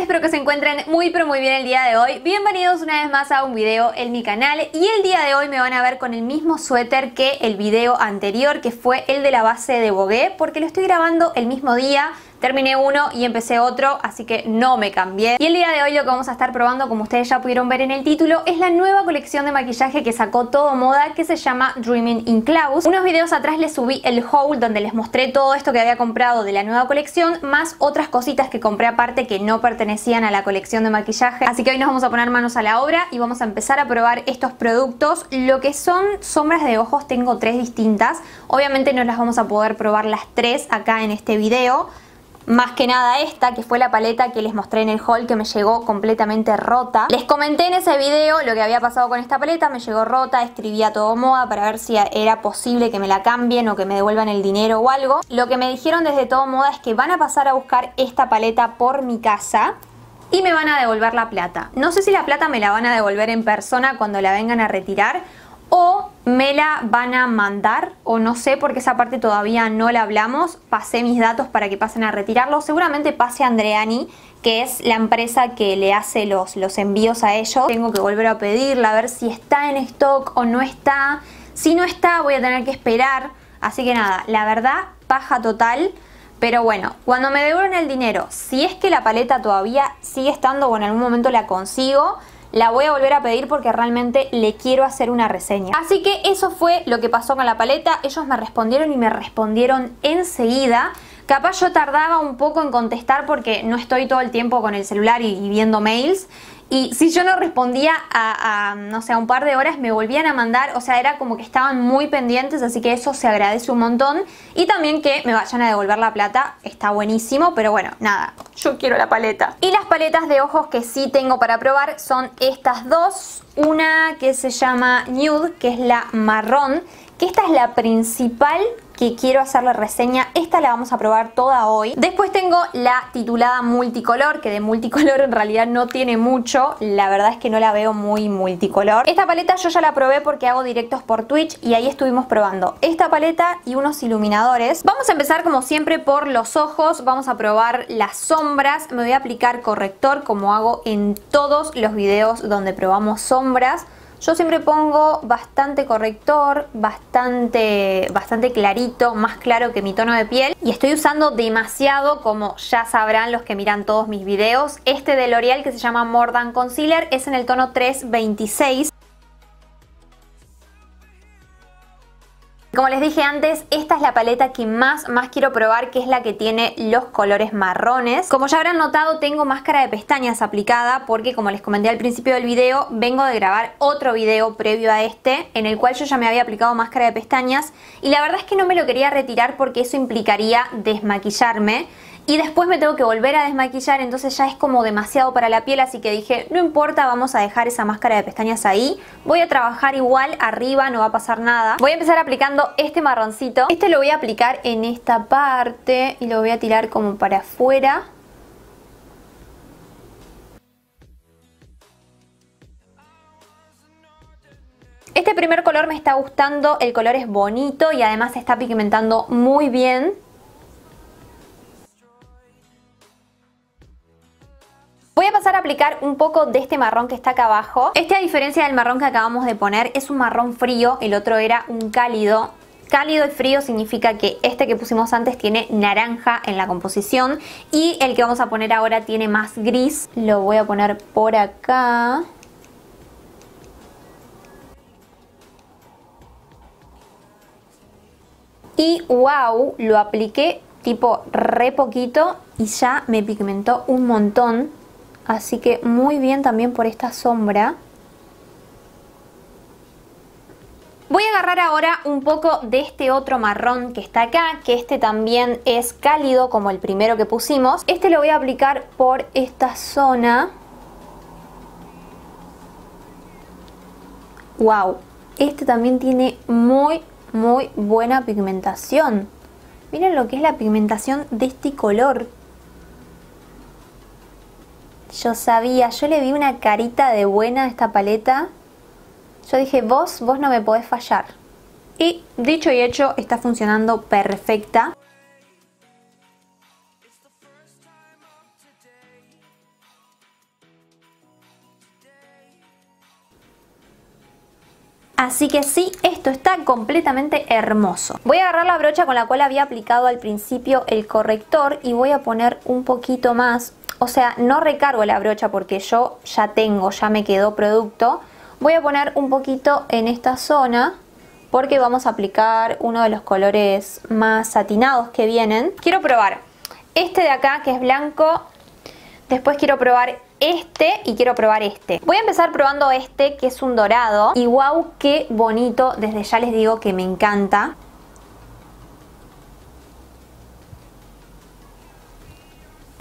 Espero que se encuentren muy pero muy bien el día de hoy. Bienvenidos una vez más a un video en mi canal y el día de hoy me van a ver con el mismo suéter que el video anterior que fue el de la base de Bogué porque lo estoy grabando el mismo día Terminé uno y empecé otro, así que no me cambié. Y el día de hoy lo que vamos a estar probando, como ustedes ya pudieron ver en el título, es la nueva colección de maquillaje que sacó Todo Moda, que se llama Dreaming in Clouds. Unos videos atrás les subí el haul donde les mostré todo esto que había comprado de la nueva colección, más otras cositas que compré aparte que no pertenecían a la colección de maquillaje. Así que hoy nos vamos a poner manos a la obra y vamos a empezar a probar estos productos. Lo que son sombras de ojos tengo tres distintas. Obviamente no las vamos a poder probar las tres acá en este video más que nada esta, que fue la paleta que les mostré en el haul que me llegó completamente rota. Les comenté en ese video lo que había pasado con esta paleta, me llegó rota, escribí a todo moda para ver si era posible que me la cambien o que me devuelvan el dinero o algo. Lo que me dijeron desde todo moda es que van a pasar a buscar esta paleta por mi casa y me van a devolver la plata. No sé si la plata me la van a devolver en persona cuando la vengan a retirar o me la van a mandar o no sé porque esa parte todavía no la hablamos. Pasé mis datos para que pasen a retirarlo. Seguramente pase Andreani que es la empresa que le hace los, los envíos a ellos. Tengo que volver a pedirla a ver si está en stock o no está. Si no está voy a tener que esperar. Así que nada, la verdad, paja total. Pero bueno, cuando me devuelven el dinero, si es que la paleta todavía sigue estando o en algún momento la consigo, la voy a volver a pedir porque realmente le quiero hacer una reseña. Así que eso fue lo que pasó con la paleta. Ellos me respondieron y me respondieron enseguida. Capaz yo tardaba un poco en contestar porque no estoy todo el tiempo con el celular y, viendo mails. Y si yo no respondía a, no sé, a un par de horas, me volvían a mandar, o sea, era como que estaban muy pendientes, así que eso se agradece un montón. Y también que me vayan a devolver la plata, está buenísimo, pero bueno, nada, yo quiero la paleta. Y las paletas de ojos que sí tengo para probar son estas dos. Una que se llama Nude, que es la marrón, que esta es la principal que quiero hacer la reseña. Esta la vamos a probar toda hoy. Después tengo la titulada multicolor, que de multicolor en realidad no tiene mucho. La verdad es que no la veo muy multicolor. Esta paleta yo ya la probé porque hago directos por Twitch y ahí estuvimos probando esta paleta y unos iluminadores. Vamos a empezar como siempre por los ojos. Vamos a probar las sombras. Me voy a aplicar corrector como hago en todos los videos donde probamos sombras. Yo siempre pongo bastante corrector, bastante, bastante clarito, más claro que mi tono de piel. Y estoy usando demasiado, como ya sabrán los que miran todos mis videos. Este de L'Oreal que se llama More Than Concealer es en el tono 326. Como les dije antes, esta es la paleta que más, más quiero probar, que es la que tiene los colores marrones. Como ya habrán notado, tengo máscara de pestañas aplicada porque, como les comenté al principio del video, vengo de grabar otro video previo a este, en el cual yo ya me había aplicado máscara de pestañas y la verdad es que no me lo quería retirar porque eso implicaría desmaquillarme y después me tengo que volver a desmaquillar, entonces ya es como demasiado para la piel, así que dije, no importa, vamos a dejar esa máscara de pestañas ahí. Voy a trabajar igual arriba, no va a pasar nada. Voy a empezar aplicando este marroncito. Este lo voy a aplicar en esta parte y lo voy a tirar como para afuera. Este primer color me está gustando, el color es bonito y además está pigmentando muy bien. Voy a pasar a aplicar un poco de este marrón que está acá abajo. Este a diferencia del marrón que acabamos de poner es un marrón frío, el otro era un cálido. Cálido y frío significa que este que pusimos antes tiene naranja en la composición y el que vamos a poner ahora tiene más gris. Lo voy a poner por acá. Y wow, lo apliqué tipo re poquito y ya me pigmentó un montón. Así que muy bien también por esta sombra. Voy a agarrar ahora un poco de este otro marrón que está acá, que este también es cálido como el primero que pusimos. Este lo voy a aplicar por esta zona. ¡Wow! Este también tiene muy, muy buena pigmentación. Miren lo que es la pigmentación de este color. Yo sabía, yo le vi una carita de buena a esta paleta. Yo dije, vos, vos no me podés fallar. Y dicho y hecho, está funcionando perfecta. Así que sí, esto está completamente hermoso. Voy a agarrar la brocha con la cual había aplicado al principio el corrector y voy a poner un poquito más, o sea, no recargo la brocha porque yo ya tengo, ya me quedó producto. Voy a poner un poquito en esta zona porque vamos a aplicar uno de los colores más satinados que vienen. Quiero probar este de acá que es blanco. Después quiero probar este y quiero probar este. Voy a empezar probando este que es un dorado y wow, qué bonito, desde ya les digo que me encanta.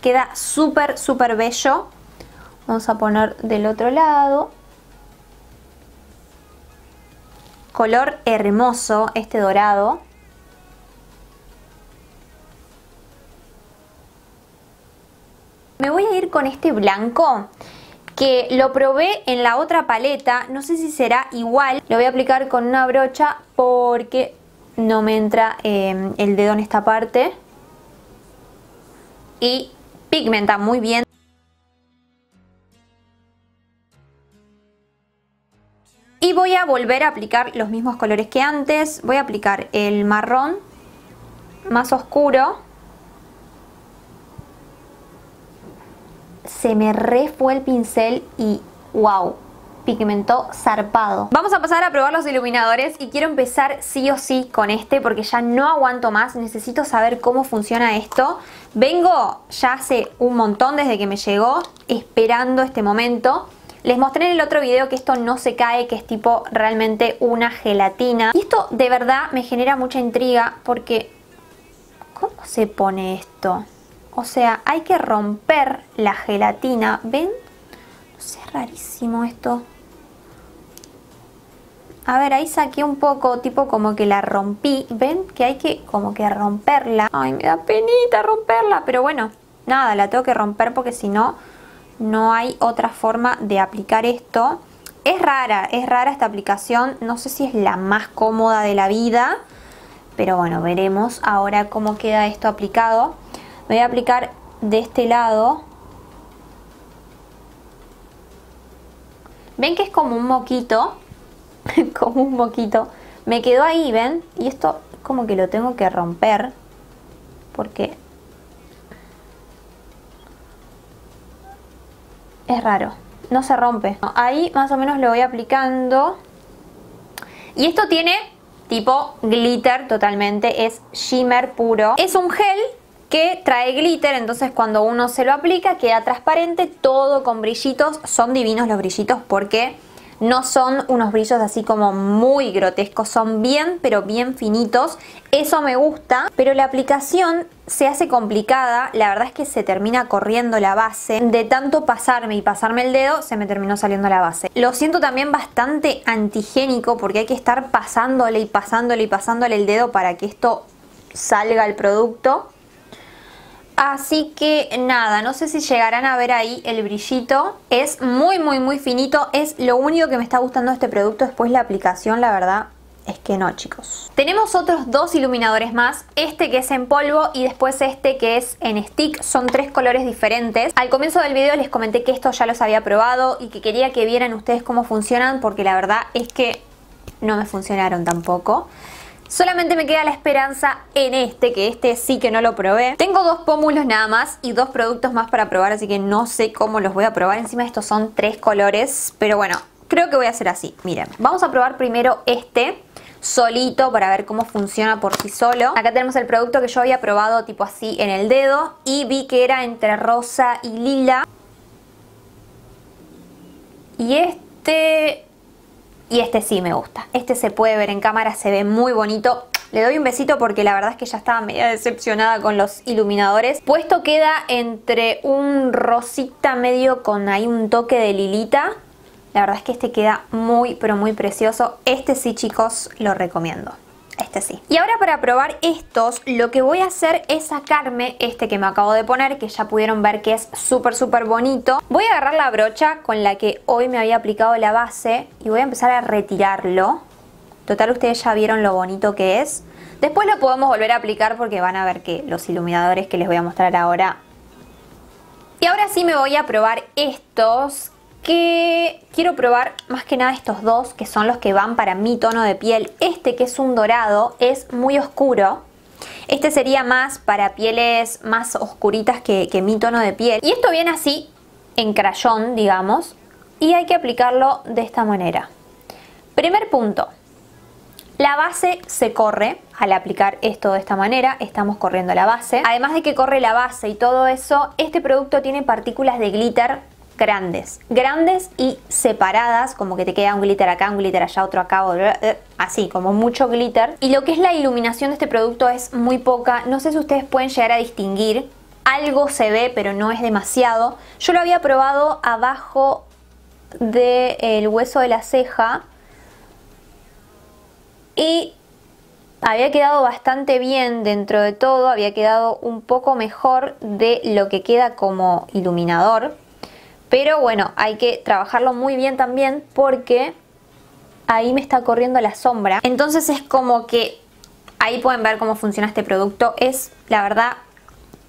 Queda súper, súper bello. Vamos a poner del otro lado. Color hermoso este dorado. Me voy a ir con este blanco que lo probé en la otra paleta, no sé si será igual. Lo voy a aplicar con una brocha porque no me entra eh, el dedo en esta parte. Y pigmenta muy bien. Y voy a volver a aplicar los mismos colores que antes. Voy a aplicar el marrón más oscuro se me re fue el pincel y wow, pigmentó zarpado. Vamos a pasar a probar los iluminadores y quiero empezar sí o sí con este porque ya no aguanto más, necesito saber cómo funciona esto. Vengo ya hace un montón desde que me llegó esperando este momento. Les mostré en el otro video que esto no se cae, que es tipo realmente una gelatina. Y esto de verdad me genera mucha intriga porque... ¿Cómo se pone esto? O sea, hay que romper la gelatina. ¿Ven? No sé, es rarísimo esto. A ver, ahí saqué un poco, tipo como que la rompí. ¿Ven? Que hay que como que romperla. Ay, me da penita romperla. Pero bueno, nada, la tengo que romper porque si no, no hay otra forma de aplicar esto. Es rara, es rara esta aplicación. No sé si es la más cómoda de la vida. Pero bueno, veremos ahora cómo queda esto aplicado voy a aplicar de este lado ven que es como un moquito como un moquito me quedó ahí, ven y esto como que lo tengo que romper porque es raro. No se rompe. Ahí más o menos lo voy aplicando. Y esto tiene tipo glitter totalmente es shimmer puro. Es un gel que trae glitter, entonces cuando uno se lo aplica queda transparente, todo con brillitos, son divinos los brillitos porque no son unos brillos así como muy grotescos, son bien pero bien finitos, eso me gusta, pero la aplicación se hace complicada, la verdad es que se termina corriendo la base, de tanto pasarme y pasarme el dedo se me terminó saliendo la base. Lo siento también bastante antigénico porque hay que estar pasándole y pasándole y pasándole el dedo para que esto salga el producto. Así que nada, no sé si llegarán a ver ahí el brillito. Es muy muy muy finito, es lo único que me está gustando este producto. Después la aplicación, la verdad, es que no chicos. Tenemos otros dos iluminadores más, este que es en polvo y después este que es en stick, son tres colores diferentes. Al comienzo del video les comenté que estos ya los había probado y que quería que vieran ustedes cómo funcionan porque la verdad es que no me funcionaron tampoco. Solamente me queda la esperanza en este, que este sí que no lo probé. Tengo dos pómulos nada más y dos productos más para probar, así que no sé cómo los voy a probar. Encima estos son tres colores, pero bueno, creo que voy a hacer así. Miren, vamos a probar primero este solito para ver cómo funciona por sí solo. Acá tenemos el producto que yo había probado tipo así en el dedo y vi que era entre rosa y lila. Y este y este sí me gusta. Este se puede ver en cámara, se ve muy bonito. Le doy un besito porque la verdad es que ya estaba media decepcionada con los iluminadores. Puesto queda entre un rosita medio con ahí un toque de lilita. La verdad es que este queda muy pero muy precioso. Este sí chicos lo recomiendo este sí. Y ahora para probar estos, lo que voy a hacer es sacarme este que me acabo de poner, que ya pudieron ver que es súper súper bonito. Voy a agarrar la brocha con la que hoy me había aplicado la base y voy a empezar a retirarlo. Total, ustedes ya vieron lo bonito que es. Después lo podemos volver a aplicar porque van a ver que los iluminadores que les voy a mostrar ahora... Y ahora sí me voy a probar estos que quiero probar más que nada estos dos, que son los que van para mi tono de piel. Este que es un dorado es muy oscuro. Este sería más para pieles más oscuritas que, que mi tono de piel. Y esto viene así, en crayón, digamos. Y hay que aplicarlo de esta manera. Primer punto. La base se corre al aplicar esto de esta manera, estamos corriendo la base. Además de que corre la base y todo eso, este producto tiene partículas de glitter grandes, grandes y separadas, como que te queda un glitter acá, un glitter allá, otro acá, así, como mucho glitter. Y lo que es la iluminación de este producto es muy poca, no sé si ustedes pueden llegar a distinguir, algo se ve pero no es demasiado. Yo lo había probado abajo del hueso de la ceja y había quedado bastante bien dentro de todo, había quedado un poco mejor de lo que queda como iluminador. Pero bueno, hay que trabajarlo muy bien también porque ahí me está corriendo la sombra. Entonces es como que ahí pueden ver cómo funciona este producto. Es, la verdad,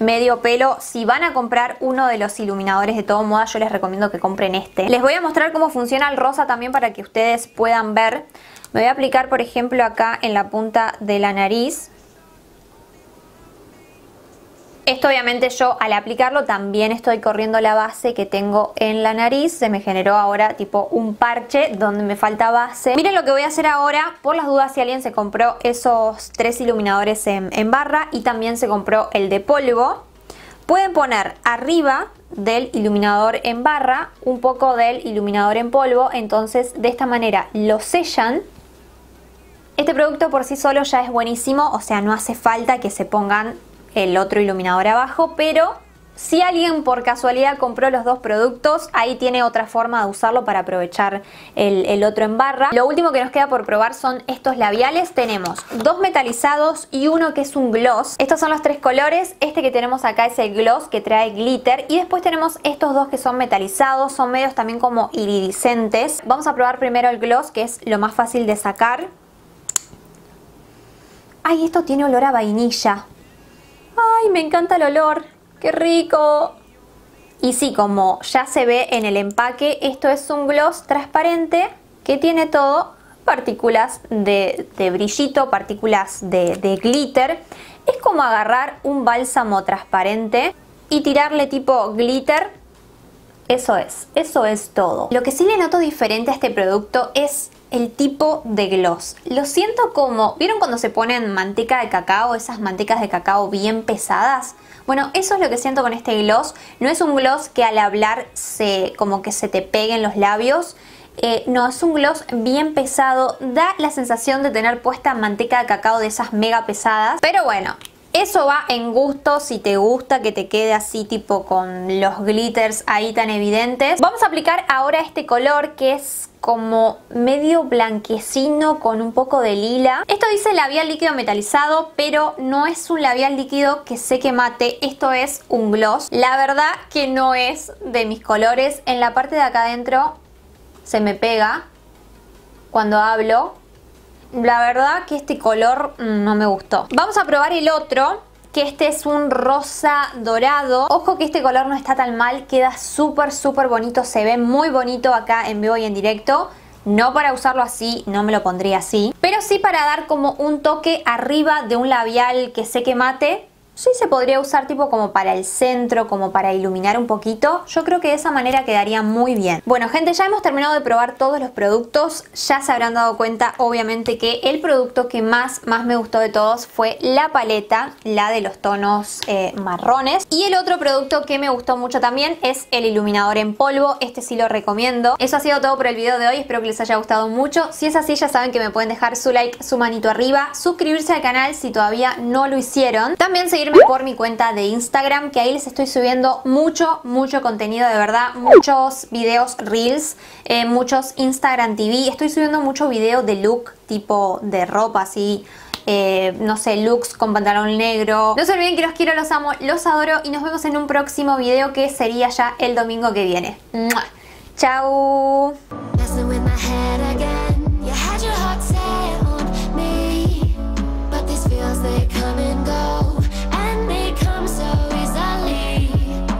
medio pelo. Si van a comprar uno de los iluminadores de todo moda, yo les recomiendo que compren este. Les voy a mostrar cómo funciona el rosa también para que ustedes puedan ver. Me voy a aplicar, por ejemplo, acá en la punta de la nariz. Esto obviamente yo al aplicarlo también estoy corriendo la base que tengo en la nariz. Se me generó ahora tipo un parche donde me falta base. Miren lo que voy a hacer ahora. Por las dudas si alguien se compró esos tres iluminadores en, barra y también se compró el de polvo. Pueden poner arriba del iluminador en barra un poco del iluminador en polvo. Entonces de esta manera lo sellan este producto por sí solo ya es buenísimo, o sea, no hace falta que se pongan el otro iluminador abajo, pero si alguien por casualidad compró los dos productos, ahí tiene otra forma de usarlo para aprovechar el, otro en barra. Lo último que nos queda por probar son estos labiales. Tenemos dos metalizados y uno que es un gloss. Estos son los tres colores. Este que tenemos acá es el gloss que trae glitter. Y después tenemos estos dos que son metalizados. Son medios también como iridiscentes. Vamos a probar primero el gloss que es lo más fácil de sacar. Ay, esto tiene olor a vainilla. ¡Ay, me encanta el olor! ¡Qué rico! Y sí, como ya se ve en el empaque, esto es un gloss transparente que tiene todo partículas de, brillito, partículas de, de glitter. Es como agarrar un bálsamo transparente y tirarle tipo glitter. Eso es, eso es todo. Lo que sí le noto diferente a este producto es el tipo de gloss. Lo siento como, ¿vieron cuando se ponen manteca de cacao? Esas mantecas de cacao bien pesadas. Bueno, eso es lo que siento con este gloss. No es un gloss que al hablar se como que se te peguen los labios. Eh, no, es un gloss bien pesado. Da la sensación de tener puesta manteca de cacao de esas mega pesadas. Pero bueno, eso va en gusto, si te gusta que te quede así tipo con los glitters ahí tan evidentes. Vamos a aplicar ahora este color que es como medio blanquecino con un poco de lila. Esto dice labial líquido metalizado, pero no es un labial líquido que seque mate, esto es un gloss. La verdad que no es de mis colores, en la parte de acá adentro se me pega cuando hablo, la verdad que este color mm, no me gustó. Vamos a probar el otro, que este es un rosa dorado. Ojo que este color no está tan mal, queda súper súper bonito, se ve muy bonito acá en vivo y en directo. No para usarlo así, no me lo pondría así, pero sí para dar como un toque arriba de un labial que sé que mate Sí se podría usar tipo como para el centro, como para iluminar un poquito. Yo creo que de esa manera quedaría muy bien. Bueno gente, ya hemos terminado de probar todos los productos. Ya se habrán dado cuenta obviamente que el producto que más, más me gustó de todos fue la paleta, la de los tonos eh, marrones. Y el otro producto que me gustó mucho también es el iluminador en polvo. Este sí lo recomiendo. Eso ha sido todo por el video de hoy. Espero que les haya gustado mucho. Si es así ya saben que me pueden dejar su like, su manito arriba, suscribirse al canal si todavía no lo hicieron. También seguir por mi cuenta de Instagram, que ahí les estoy subiendo mucho, mucho contenido, de verdad, muchos videos reels, eh, muchos Instagram TV, estoy subiendo mucho video de look, tipo de ropa así, eh, no sé, looks con pantalón negro. No se olviden que los quiero, los amo, los adoro y nos vemos en un próximo video que sería ya el domingo que viene. Chao.